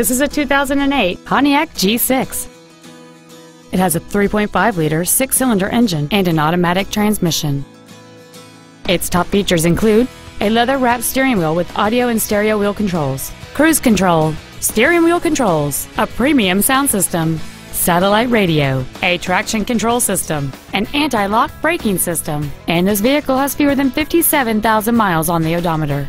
This is a 2008 Pontiac G6. It has a 3.5-liter six-cylinder engine and an automatic transmission. Its top features include a leather-wrapped steering wheel with audio and stereo wheel controls, cruise control, steering wheel controls, a premium sound system, satellite radio, a traction control system, an anti-lock braking system, and this vehicle has fewer than 57,000 miles on the odometer.